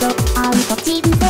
とアウトチンポ